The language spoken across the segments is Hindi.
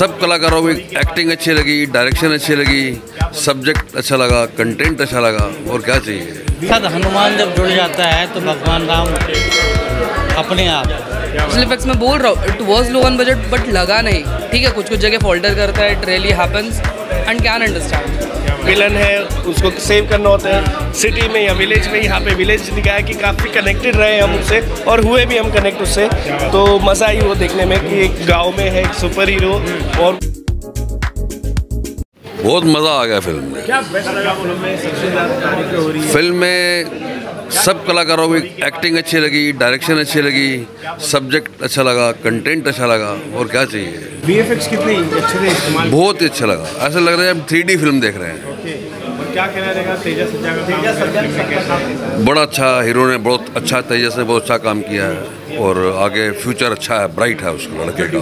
सब कलाकारों की एक्टिंग अच्छी लगी डायरेक्शन अच्छी लगी सब्जेक्ट अच्छा लगा कंटेंट अच्छा लगा और क्या चाहिए? सर हनुमान जब जुड़ जाता है तो भगवान राम अपने आप। पिछले फैक्स मैं बोल रहा हूँ it was low on budget but लगा नहीं। ठीक है कुछ कुछ जगह फॉल्टर करता है it really happens and can understand villain है उसको सेव करना होता है। सिटी में या विलेज में यहाँ पे विलेज दिखाया कि काफ़ी कनेक्टेड रहे हम उससे और हुए भी हम कनेक्ट उससे। तो मज़ा आई वो देखने में कि एक गाँव में है एक सुपर हीरो और बहुत मज़ा आ गया फ़िल्म में। क्या फ़िल्म में? सबसे ज़्यादा हो रही फ़िल्म में सब कलाकारों की एक्टिंग अच्छी लगी डायरेक्शन अच्छी लगी सब्जेक्ट अच्छा लगा कंटेंट अच्छा लगा और क्या चाहिए? वी कितने अच्छे इस्तेमाल बहुत ही अच्छा लगा। ऐसा लग रहा है हम थ्री फ़िल्म देख रहे हैं। बड़ा अच्छा हीरो ने बहुत अच्छा तेजस ने बहुत अच्छा काम किया है। और आगे फ्यूचर अच्छा है ब्राइट है उसके लड़के का।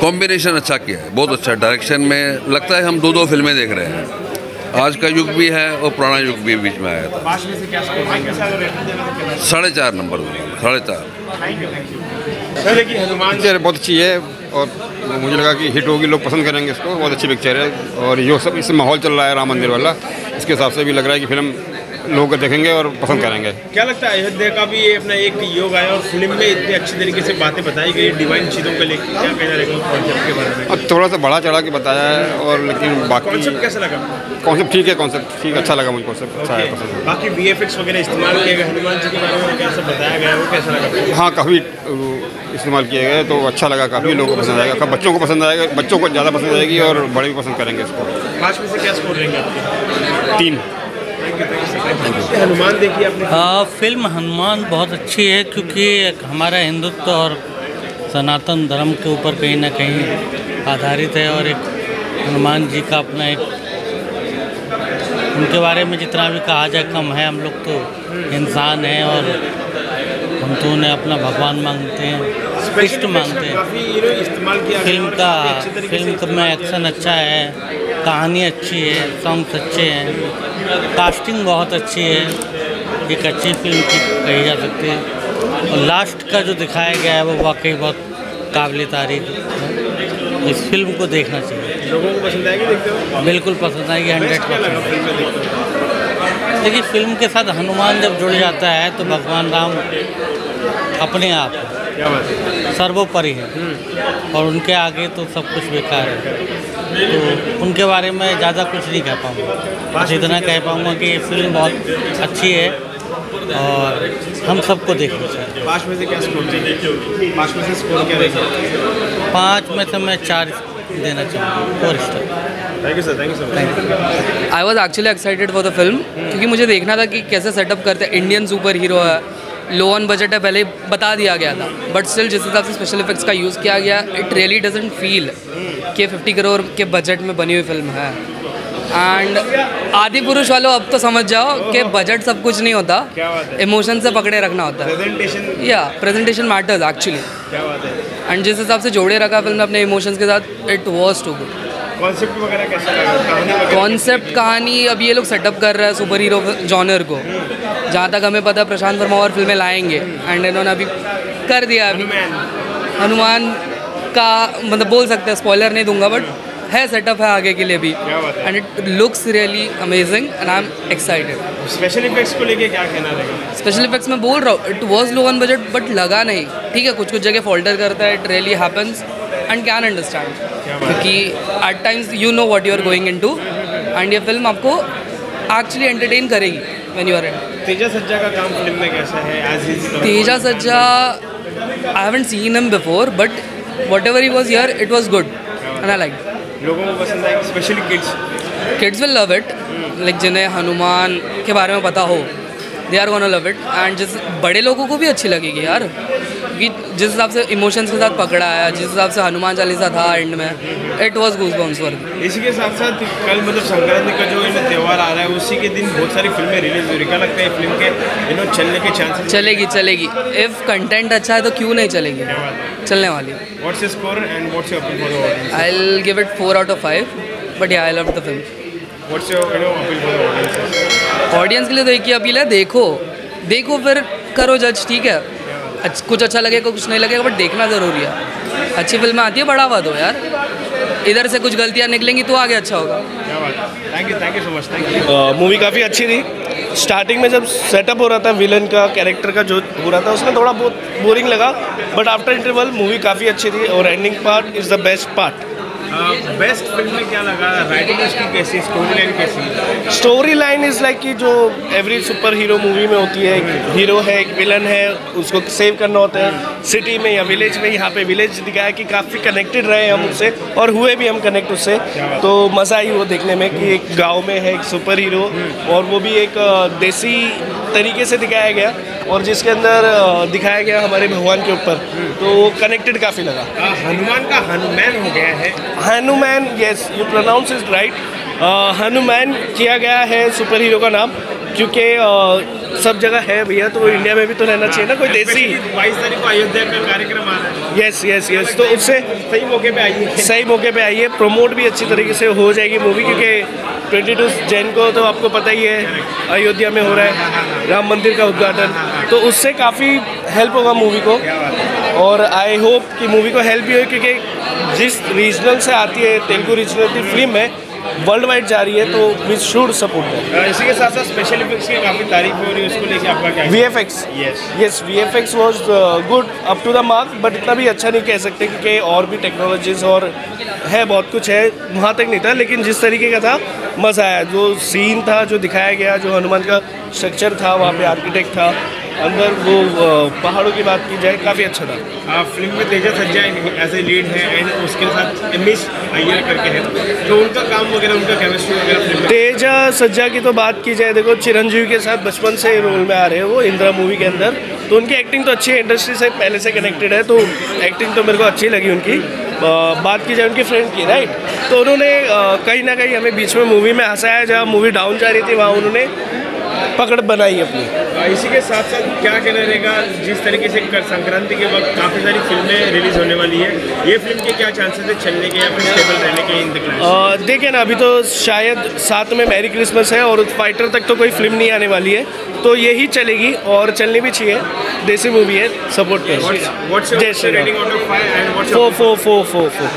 कॉम्बिनेशन अच्छा किया है बहुत अच्छा डायरेक्शन में लगता है हम दो दो फ़िल्में देख रहे हैं। आज का युग भी है और पुराना युग भी बीच में आया था। साढ़े चार नंबर साढ़े चार। हनुमान पिक्चर बहुत अच्छी है और मुझे लगा कि हिट होगी लोग पसंद करेंगे इसको बहुत अच्छी पिक्चर है और ये सब इस माहौल चल रहा है राम मंदिर वाला। इसके हिसाब से भी लग रहा है कि फ़िल्म लोग देखेंगे और पसंद करेंगे। क्या लगता है अयोध्या का भी अपना एक योग आया और फ़िल्म में इतनी अच्छी तरीके से बातें बताई गई डिवाइन चीज़ों को लेकर क्या कहना रहेगा कॉन्सेप्ट के बारे में? और थोड़ा सा बढ़ा चढ़ा के बताया है और लेकिन बाकी कॉन्सेप्ट कैसा लगा? कॉन्सेप्ट ठीक है कॉन्सेप्ट ठीक अच्छा लगा मुझे कॉन्सेप्ट अच्छा है पसंद बाकी वी वगैरह इस्तेमाल किए गए हनुमान जी के बारे में कैसा बताया गया वो कैसा लगा? हाँ काफ़ी इस्तेमाल किए गए तो अच्छा लगा काफ़ी लोगों को पसंद आएगा बच्चों को पसंद आएगा बच्चों को ज़्यादा पसंद आएगी और बड़े भी पसंद करेंगे इसको। पाँच में से क्या स्कोर देंगे तीन। हनुमान देखिए आपने आ, फ़िल्म हनुमान बहुत अच्छी है क्योंकि हमारा हिंदुत्व और सनातन धर्म के ऊपर कहीं ना कहीं आधारित है और एक हनुमान जी का अपना एक उनके बारे में जितना भी कहा जाए कम है। हम लोग तो इंसान हैं और हम तो उन्हें अपना भगवान मांगते हैं इष्ट मांगते हैं। फ़िल्म का फ़िल्म में एक्शन अच्छा है। कहानी अच्छी है सॉन्ग्स अच्छे हैं। कास्टिंग बहुत अच्छी है। एक अच्छी फ़िल्म की कही जा सकती है। और लास्ट का जो दिखाया गया है वो वाकई बहुत काबिल तारीफ़ है। इस फ़िल्म को देखना चाहिए। लोगों को पसंद आएगी देखते हो बिल्कुल पसंद आएगी हंड्रेड परसेंट देखिए फ़िल्म के साथ हनुमान जब जुड़ जाता है तो भगवान राम अपने आप क्या बात सर्वोपरि है। और उनके आगे तो सब कुछ बेकार है। तो उनके बारे में ज़्यादा कुछ नहीं कह पाऊँगा। बस इतना कह पाऊँगा कि ये फ़िल्म बहुत अच्छी है और हम सबको देखनी चाहिए। पाँच में से क्या स्कोर चाहिए? पाँच में से स्कोर क्या रहेगा पाँच में से मैं चार देना चाहूँगा। Four star thank you sir thank you so much I was actually excited for the film क्योंकि मुझे देखना था कि कैसे सेटअप करते हैं। इंडियन सुपर हीरो है। लो ऑन बजट है पहले ही बता दिया गया था। बट स्टिल जिस हिसाब से स्पेशल इफेक्ट्स का यूज़ किया गया इट रियली डजेंट फील कि 50 करोड़ के बजट में बनी हुई फ़िल्म है। एंड आदि पुरुष वालों अब तो समझ जाओ कि बजट सब कुछ नहीं होता। इमोशन से पकड़े रखना होता है। या प्रेजेंटेशन मैटर्स एक्चुअली एंड जिस हिसाब से जोड़े रखा फ़िल्म ने अपने इमोशंस के साथ it was too good concept वगैरह कैसा लगा? कहानी वगैरह कॉन्सेप्ट कहानी अब ये लोग सेटअप कर रहे हैं सुपर हीरो जॉनर को। जहाँ तक हमें पता प्रशांत वर्मा और फ़िल्में लाएँगे। एंड इन्होंने अभी कर दिया अभी। हनुमान। हनुमान का मतलब बोल सकते हैं स्पॉइलर नहीं दूँगा बट है सेटअप है आगे के लिए भी। And it looks really amazing and I am excited special effects को लेके क्या कहना रहेगा? स्पेशल इफेक्ट्स में बोल रहा हूँ it was low on budget but लगा नहीं। ठीक है कुछ कुछ जगह फॉल्टर करता है it really happens and can understand क्योंकि at times you know what you are going in to and ये फ़िल्म आपको एक्चुअली एंटरटेन करेगी when you are in Teja Sajja का काम फ़िल्म में कैसा है? Teja Sajja I haven't seen him before but whatever he was here it was good and I like लोगों को पसंद आएगी specially kids kids will love it like जिन्हें हनुमान के बारे में पता हो they are gonna love it and जिस बड़े लोगों को भी अच्छी लगेगी यार क्योंकि जिस हिसाब से इमोशंस के साथ पकड़ा है जिस हिसाब से हनुमान चालीसा था एंड में it was goose bumps worth इसी के साथ साथ कल मतलब संक्रांति का जो त्यौहार आ रहा है उसी के दिन बहुत सारी फ़िल्में रिलीज़ हो रही क्या लगता है फ़िल्म के इन चलने के चांसेस चलेगी चलेगी। इफ़ कंटेंट अच्छा है तो क्यों नहीं चलेगी? चलने वाली। What's your score and what's your appeal for the audience I will give it four out of five but I love the film what's your you know appeal for the audience audience के लिए तो एक ही अपील है देखो। देखो फिर करो जज ठीक है? अच्छ- कुछ अच्छा लगेगा कुछ नहीं लगेगा बट देखना ज़रूरी है। अच्छी फ़िल्में आती है बढ़ावा दो यार। इधर से कुछ गलतियाँ निकलेंगी तो आगे अच्छा होगा। Thank you thank you so much thank you movie काफ़ी अच्छी थी। स्टार्टिंग में जब सेटअप हो रहा था विलन का कैरेक्टर का जो हो रहा था उसमें थोड़ा बहुत बोरिंग लगा बट आफ्टर इंटरवल मूवी काफ़ी अच्छी थी और ending part is the best part best film में क्या लगा राइटिंग उसकी कैसी स्टोरी लाइन कैसी? स्टोरी लाइन इज़ लाइक कि जो एवरी सुपर हीरो मूवी में होती है एक हीरो है एक विलन है उसको सेव करना होता है। सिटी में या विलेज में यहाँ पे विलेज दिखाया कि काफ़ी कनेक्टेड रहे हम उससे और हुए भी हम कनेक्ट उससे। तो मज़ा आई वो देखने में कि एक गाँव में है एक सुपर हीरो और वो भी एक देसी तरीके से दिखाया गया और जिसके अंदर दिखाया गया हमारे भगवान के ऊपर। तो वो कनेक्टेड काफ़ी लगा। हनुमान का हनुमान हो गया है। Hanuman yes you pronounce is right Hanuman किया गया है सुपर हीरो का नाम क्योंकि सब जगह है भैया तो इंडिया में भी तो रहना चाहिए ना कोई देसी। बाईस तारीख को अयोध्या में कार्यक्रम आ रहा है। यस यस यस तो उससे सही मौके पे आइए। सही मौके पे आइए प्रमोट भी अच्छी तरीके से हो जाएगी मूवी क्योंकि 22 जैन को तो आपको पता ही है अयोध्या में हो रहा है राम मंदिर का उद्घाटन तो उससे काफ़ी हेल्प होगा मूवी को। और आई होप कि मूवी को हेल्प भी हो क्योंकि जिस रीजनल से आती है तेलुगु रीजनल की फ़िल्म है वर्ल्ड वाइड जा रही है तो वी शुड सपोर्ट दैट इसी के साथ साथ स्पेशल इफेक्ट्स की काफ़ी तारीफ़ हो रही है उसको लेके आपका क्या V F X. Yes V F X was good up to the mark but इतना भी अच्छा नहीं कह सकते क्योंकि और भी टेक्नोलॉजीज़ और है बहुत कुछ है वहाँ तक नहीं था लेकिन जिस तरीके का था मज़ा आया। जो सीन था जो दिखाया गया जो हनुमान का स्ट्रक्चर था वहाँ पे आर्किटेक्ट था अंदर वो पहाड़ों की बात की जाए काफ़ी अच्छा था। आप फ़िल्म में Teja Sajja as a lead है एंड उसके साथ एमिश अय्यर करके है। तो उनका काम वगैरह उनका केमिस्ट्री वगैरह तेजा सज्जा की तो बात की जाए देखो चिरंजीवी के साथ बचपन से रोल में आ रहे हैं वो इंदिरा मूवी के अंदर। तो उनकी एक्टिंग तो अच्छी है इंडस्ट्री से पहले से कनेक्टेड है तो एक्टिंग तो मेरे को अच्छी लगी उनकी। बात की जाए उनकी फ्रेंड की राइट तो उन्होंने कहीं ना कहीं हमें बीच में मूवी में हंसाया जहाँ मूवी डाउन जा रही थी वहाँ उन्होंने पकड़ बनाई अपनी। इसी के साथ साथ क्या कहना रहेगा जिस तरीके से कर- संक्रांति के वक्त काफ़ी सारी फ़िल्में रिलीज़ होने वाली है ये फ़िल्म के क्या चांसेस है चलने के या फिर स्टेबल रहने के इन देखिए ना अभी तो शायद साथ में मैरी क्रिसमस है और फाइटर तक तो कोई फ़िल्म नहीं आने वाली है तो यही चलेगी और चलनी भी चाहिए देसी मूवी है सपोर्ट करो। जय Shri Ram. Rating out of 5 four four four four four